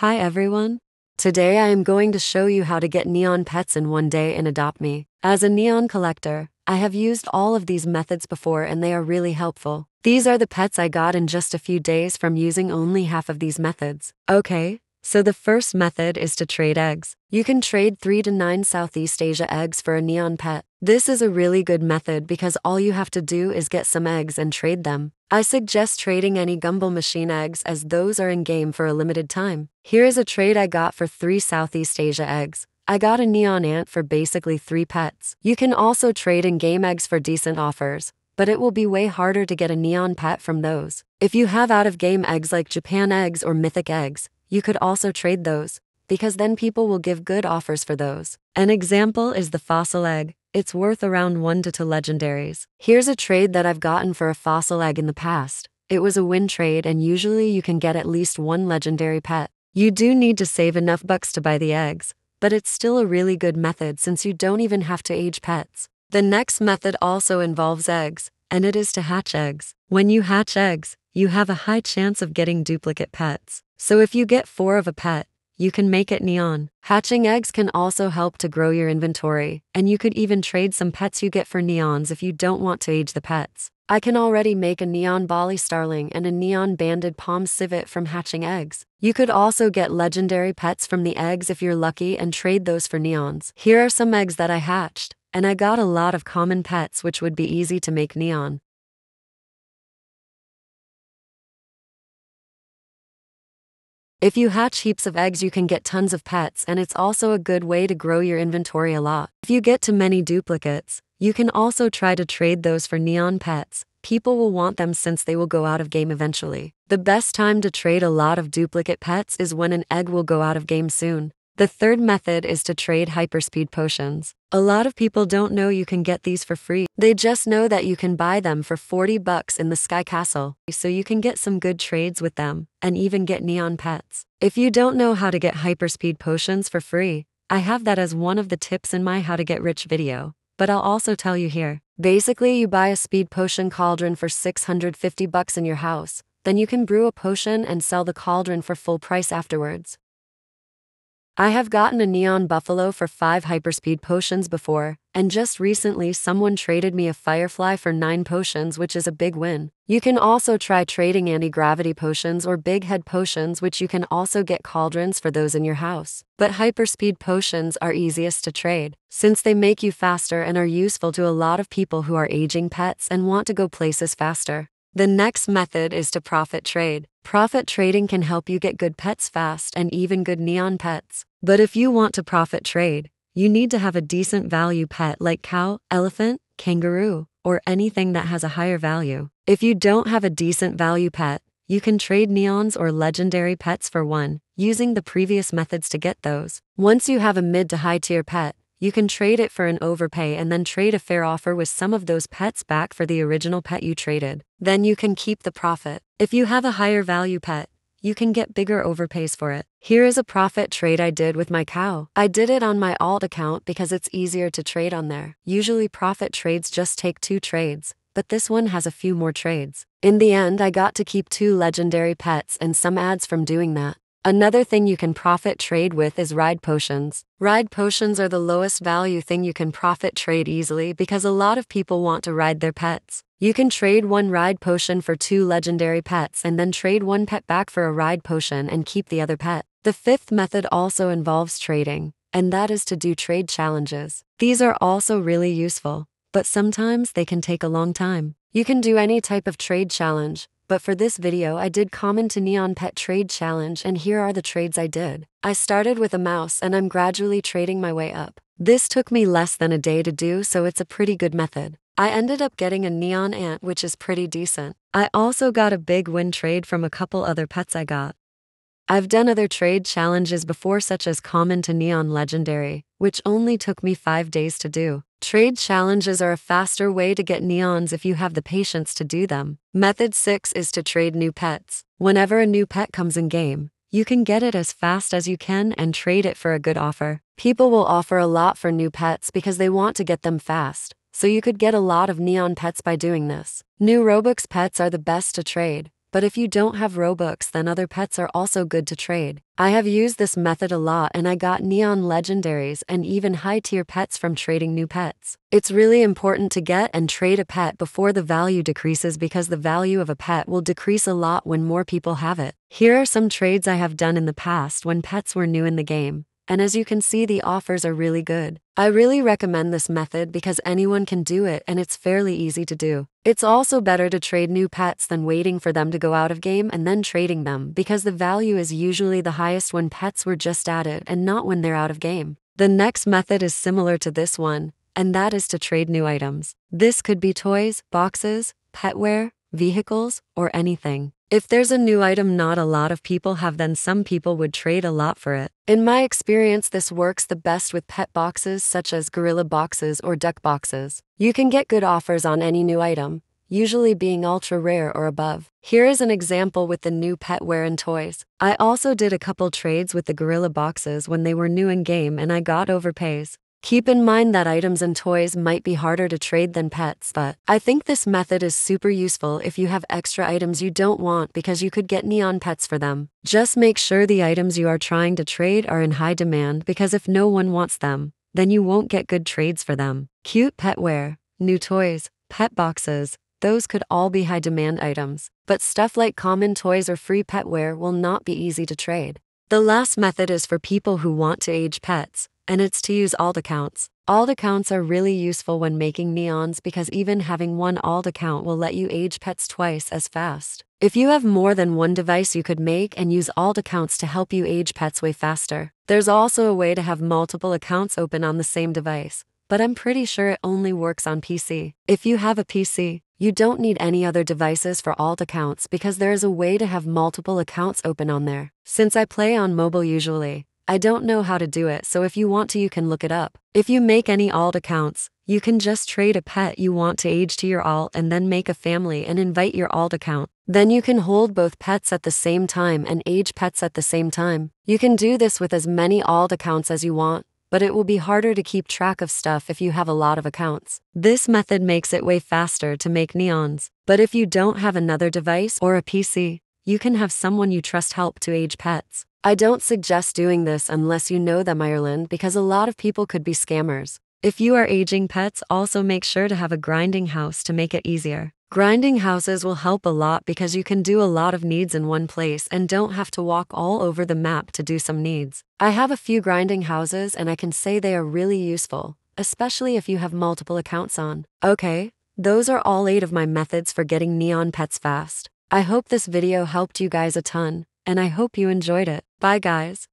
Hi everyone. Today I am going to show you how to get neon pets in one day in Adopt Me. As a neon collector, I have used all of these methods before and they are really helpful. These are the pets I got in just a few days from using only half of these methods. Okay, so the first method is to trade eggs. You can trade 3 to 9 Southeast Asia eggs for a neon pet. This is a really good method because all you have to do is get some eggs and trade them. I suggest trading any Gumball Machine eggs as those are in game for a limited time. Here is a trade I got for 3 Southeast Asia eggs. I got a neon ant for basically 3 pets. You can also trade in game eggs for decent offers, but it will be way harder to get a neon pet from those. If you have out of game eggs like Japan eggs or mythic eggs, you could also trade those, because then people will give good offers for those. An example is the fossil egg. It's worth around 1 to 2 legendaries. Here's a trade that I've gotten for a fossil egg in the past. It was a win trade, and usually you can get at least one legendary pet. You do need to save enough bucks to buy the eggs, but it's still a really good method since you don't even have to age pets. The next method also involves eggs, and it is to hatch eggs. When you hatch eggs, you have a high chance of getting duplicate pets. So if you get four of a pet, you can make it neon. Hatching eggs can also help to grow your inventory, and you could even trade some pets you get for neons if you don't want to age the pets. I can already make a neon Bali Starling and a neon banded palm civet from hatching eggs. You could also get legendary pets from the eggs if you're lucky and trade those for neons. Here are some eggs that I hatched, and I got a lot of common pets which would be easy to make neon. If you hatch heaps of eggs, you can get tons of pets, and it's also a good way to grow your inventory a lot. If you get too many duplicates, you can also try to trade those for neon pets. People will want them since they will go out of game eventually. The best time to trade a lot of duplicate pets is when an egg will go out of game soon. The third method is to trade hyperspeed potions. A lot of people don't know you can get these for free. They just know that you can buy them for 40 bucks in the Sky Castle, so you can get some good trades with them and even get neon pets. If you don't know how to get hyperspeed potions for free, I have that as one of the tips in my how to get rich video, but I'll also tell you here. Basically, you buy a speed potion cauldron for 650 bucks in your house. Then you can brew a potion and sell the cauldron for full price afterwards. I have gotten a Neon Buffalo for 5 hyperspeed potions before, and just recently someone traded me a Firefly for 9 potions, which is a big win. You can also try trading anti gravity potions or big head potions, which you can also get cauldrons for those in your house. But hyperspeed potions are easiest to trade, since they make you faster and are useful to a lot of people who are aging pets and want to go places faster. The next method is to profit trade. Profit trading can help you get good pets fast and even good neon pets. But if you want to profit trade, you need to have a decent value pet like cow, elephant, kangaroo, or anything that has a higher value. If you don't have a decent value pet, you can trade neons or legendary pets for one, using the previous methods to get those. Once you have a mid to high tier pet, you can trade it for an overpay and then trade a fair offer with some of those pets back for the original pet you traded. Then you can keep the profit. If you have a higher value pet, you can get bigger overpays for it. Here is a profit trade I did with my cow. I did it on my alt account because it's easier to trade on there. Usually profit trades just take two trades, but this one has a few more trades. In the end, I got to keep two legendary pets and some ads from doing that. Another thing you can profit trade with is ride potions. Ride potions are the lowest value thing you can profit trade easily because a lot of people want to ride their pets. You can trade one ride potion for two legendary pets and then trade one pet back for a ride potion and keep the other pet. The fifth method also involves trading, and that is to do trade challenges. These are also really useful, but sometimes they can take a long time. You can do any type of trade challenge, but for this video I did common to Neon Pet Trade Challenge and here are the trades I did. I started with a mouse and I'm gradually trading my way up. This took me less than a day to do so it's a pretty good method. I ended up getting a neon ant which is pretty decent. I also got a big win trade from a couple other pets I got. I've done other trade challenges before, such as Common to Neon Legendary, which only took me five days to do. Trade challenges are a faster way to get neons if you have the patience to do them. Method 6 is to trade new pets. Whenever a new pet comes in game, you can get it as fast as you can and trade it for a good offer. People will offer a lot for new pets because they want to get them fast, so you could get a lot of neon pets by doing this. New Robux pets are the best to trade but if you don't have Robux, then other pets are also good to trade. I have used this method a lot and I got neon legendaries and even high tier pets from trading new pets. It's really important to get and trade a pet before the value decreases because the value of a pet will decrease a lot when more people have it. Here are some trades I have done in the past when pets were new in the game and as you can see, the offers are really good. I really recommend this method because anyone can do it and it's fairly easy to do. It's also better to trade new pets than waiting for them to go out of game and then trading them because the value is usually the highest when pets were just added and not when they're out of game. The next method is similar to this one, and that is to trade new items. This could be toys, boxes, petwear, vehicles, or anything. If there's a new item not a lot of people have, then some people would trade a lot for it. In my experience, this works the best with pet boxes such as gorilla boxes or duck boxes. You can get good offers on any new item, usually being ultra rare or above. Here is an example with the new petwear and toys. I also did a couple trades with the gorilla boxes when they were new in game and I got overpays. Keep in mind that items and toys might be harder to trade than pets, but I think this method is super useful if you have extra items you don't want because you could get neon pets for them. Just make sure the items you are trying to trade are in high demand because if no one wants them, then you won't get good trades for them. Cute petwear, new toys, pet boxes, those could all be high demand items, but stuff like common toys or free petwear will not be easy to trade. The last method is for people who want to age pets and it's to use alt accounts. Alt accounts are really useful when making neons because even having one alt account will let you age pets twice as fast. If you have more than one device, you could make and use alt accounts to help you age pets way faster. There's also a way to have multiple accounts open on the same device, but I'm pretty sure it only works on PC. If you have a PC, you don't need any other devices for alt accounts because there is a way to have multiple accounts open on there. Since I play on mobile usually, I don't know how to do it, so if you want to, you can look it up. If you make any alt accounts, you can just trade a pet you want to age to your alt and then make a family and invite your alt account. Then you can hold both pets at the same time and age pets at the same time. You can do this with as many alt accounts as you want, but it will be harder to keep track of stuff if you have a lot of accounts. This method makes it way faster to make neons, but if you don't have another device or a PC, you can have someone you trust help to age pets. I don't suggest doing this unless you know them, IRL, because a lot of people could be scammers. If you are aging pets, also make sure to have a grinding house to make it easier. Grinding houses will help a lot because you can do a lot of needs in one place and don't have to walk all over the map to do some needs. I have a few grinding houses and I can say they are really useful, especially if you have multiple accounts on. Okay, those are all 8 of my methods for getting neon pets fast. I hope this video helped you guys a ton and I hope you enjoyed it. Bye, guys.